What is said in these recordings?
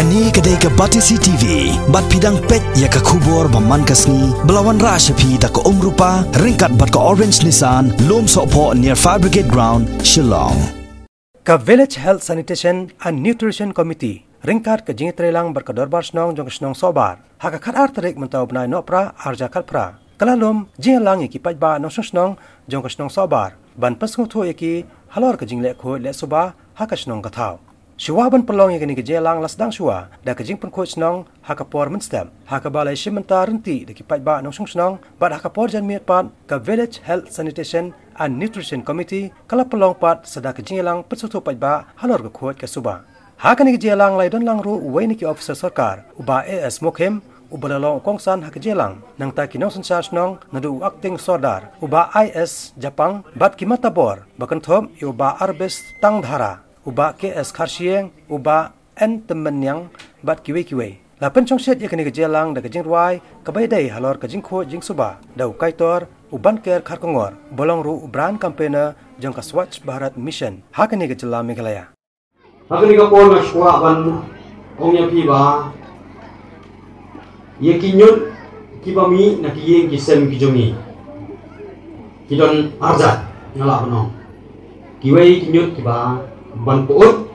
Kani kedai ke Batisi TV Bat pidang pet ya ke kubur baman kasni Belawan rasa pi tak ke umrupa Ringkat bat ke Orange Nissan Lom Sokpo near Fire Brigade Ground Shillong. Ka Village Health Sanitation and Nutrition Committee ringkat ke jingi trelang berkedorbar snong jong snong sobar. Haka khat ar tarik mentau benai nopra arja khat pra. Kalalom jingi lang ki paj ba nong snong jong snong sobar. Ban pasngu tho yaki halor ke jingle kho le soba haka snong kathau Shua ban pelong yang ke jelang las dang shua. Da ke jing pen coach nong ha ka por men stem. Ha ka balai shimenta renti de ki pai ba nong sung snong ba ha ka por jan miat pat ka village health sanitation and nutrition committee kala pelong pat sada ke jelang pesutu pai ba halor ke khot ke suba. Ha ka ni ke jelang lai don lang ru wei ni ki officer sarkar. Uba as mokhem ubalalong kongsan hak jelang. Nang ta kinong san sas nong nadu acting sodar uba is japang bat ki matabor bakan thom uba arbes tang dhara uba ke es kharsieng uba en temenyang bat kiwe kiwe la pen chong set yakani ke jelang da ke jing ruai ka bai dai halor ka jing kho jing suba. Dau kaitor uban ker khar kongor. Bolong ru ubran campaigner jong ka swatch bharat mission. Hakani ke jela meghalaya. Hakani ka pol ma shwa ban ong ya pi ba. Ye ki ba mi na ki yeng ki sem ki jongi ki don arza ngala banong ki wei kinyut ki ba ban puot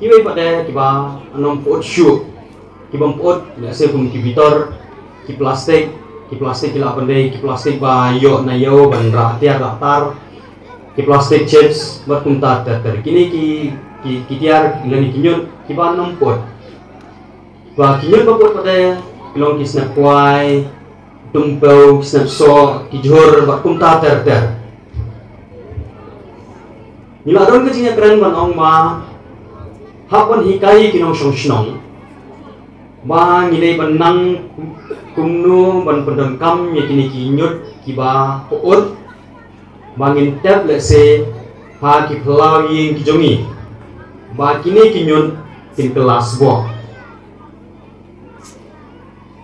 kiwe pada kiba anom puot shu kiba puot ya se kum ki bitor ki plastik ki plastik kila pandai ki plastik ba yo na yo ban ra tiar tar. Ki plastik chips bat kum tar tar tar. Kini ki ki ki tiar lani kinyun kiba anom puot ba kinyun ba puot pada kilong ki snap kwai tumpau snap so ki jor bat kum tar nila don ke jinya keren ban ong ma hapan hikai kinong shong shnong ba ban nang kumnu ban pendam kam ye kini ki nyut ki ba poot bangin tap le se ha ki plau yin ki jongi ba kini ki nyut tin kelas bo.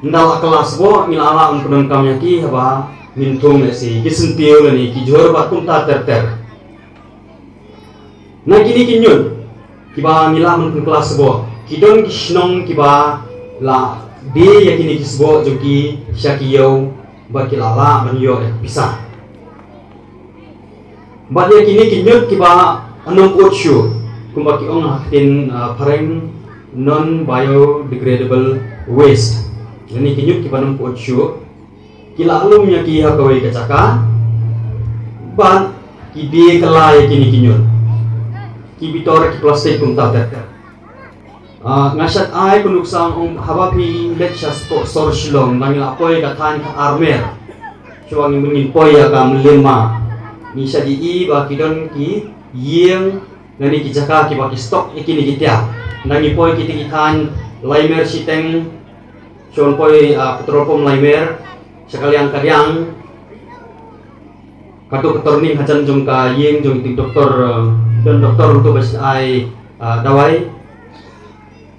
Ndala kelas bo ngila ala un pendam kam ye ki ba min thong le se ki sentiu le ni ki jor ba kum ta ter ter na kini kinyun kiba mila mun kelas sebo kidon kishnong kiba la de ya kini kisbo joki shakiyo ba kilala man yo ek bisa ya kini kinyun kiba anong ochu kumba ki ong hakin pareng non biodegradable waste. Ini kinyun kiba anong ochu kila alum ya ki hakawai kacaka. Ba ki de kala kini kinyun ki plastik kum ta ta uh, ngasat ai penuksang um haba pi let chas to sor shilong nangil apoy ka than ka armer. Chuang mungin poy ya ka mlema ni sa di i ba ki don ki yeng nani ki jaka ki ba ki stok ikini ki tia nangi poy ki ti than laimer siteng. Chon poy uh, petrol pom laimer. Sekalian kadyang katu ketorning hajan jong ka yeng jong doktor uh, dan doktor untuk ai uh, dawai.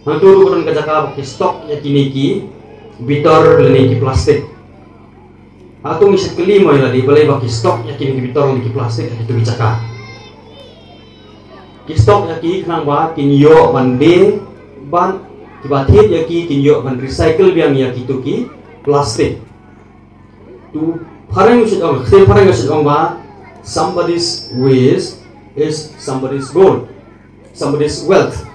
Hanturu kurang kajaka pakai stok ya kini ki bitor leni ki plastik. Atau misal kelima ya di balai pakai stok ya kini ki bitor leni ki plastik itu bicaka ki stok ya ki kenang ba kini yo bande ban ki batit ya ki kini yo ban recycle biang ya ki tu ki plastik. Tu parang usut ong kse parang usut ong ba somebody's waste is somebody's gold, somebody's wealth.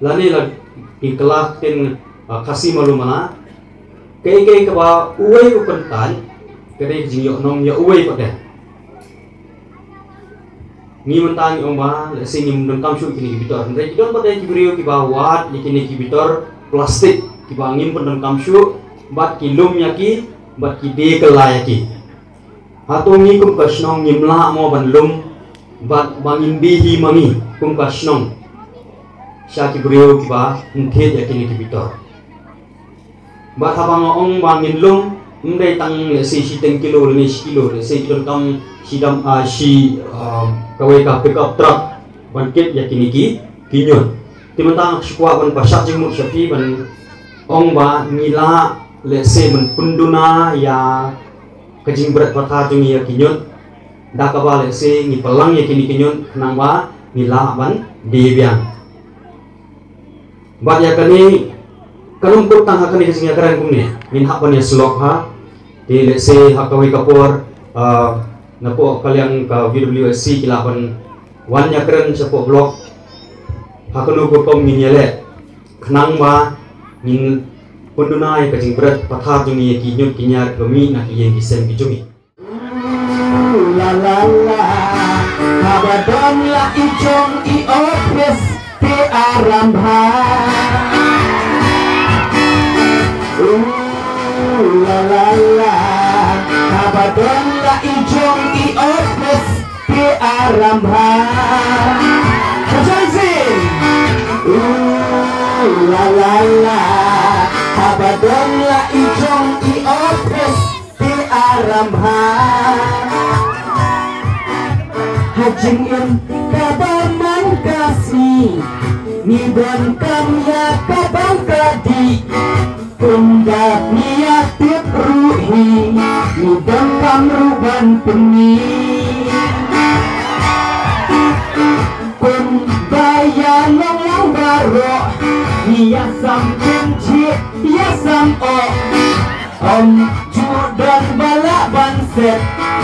Lani lag ikelak tin uh, kasih malu mana? Kay kay kawa uway upentan, kaya jing yok nong ya uway pada. Ni mentan yung ba, lesi ni mun kam shu kini kibitor. Ndai kidon pada kibrio kibawat, kini kibitor plastik kibangin pendem kam shu, bat kilum yaki, bat kide kelayaki. Atau ni kum kasnong nyimla mo ban lum bat bangin bihi mami kum kasnong syaki brio kiba unthet ya kini kibitor bat habang ong bangin lum mdai tang le si si teng kilo le si kilo le si kilo kam si dam a si kawai ka pick up truck. Bangkit ya kini ki kinyon timantang sukwa ban pasak jing mu syafi ban ong ba ngila le ban punduna ya kajing berat patha jung ya kinyon daka ba le se ni pelang ya kini kinyon nang ba ni la ban di biang bat ya kani kalum ko tang hakan ni kasing akaran kum ni min hak pon ya slok ha. Di say hakawi kapor napo kalian ka VWSC kila pon wan ya keren sapo blok hakanu kom min yele khnang ba min pundunai kajing berat pathar jungi ki nyut kinyar kami nak yang kisem ki jungi la la la Habadon la ijong i opres te arambha la la la Habadon la ijong i opres te arambha Kajaizin la la la Habadon la ijong i opres te arambha Hajing in kabaman kasi Nibon kamya kabang kadi Tunggap niya tip ruhi. Nibon kamruban peni Kun bayan long long baro Niya sam kunci Ya sam o Om judan bala banset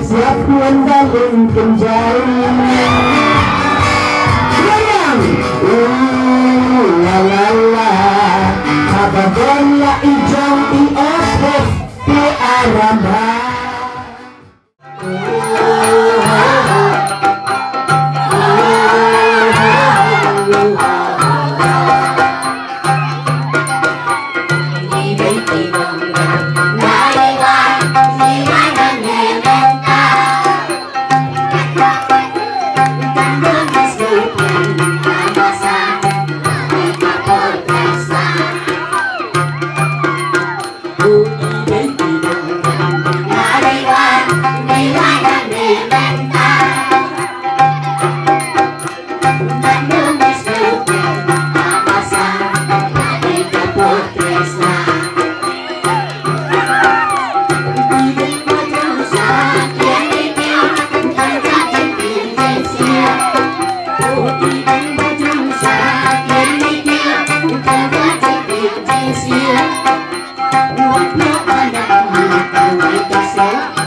Dalam kenjai Sayang Uh la la la. Hababon Huh?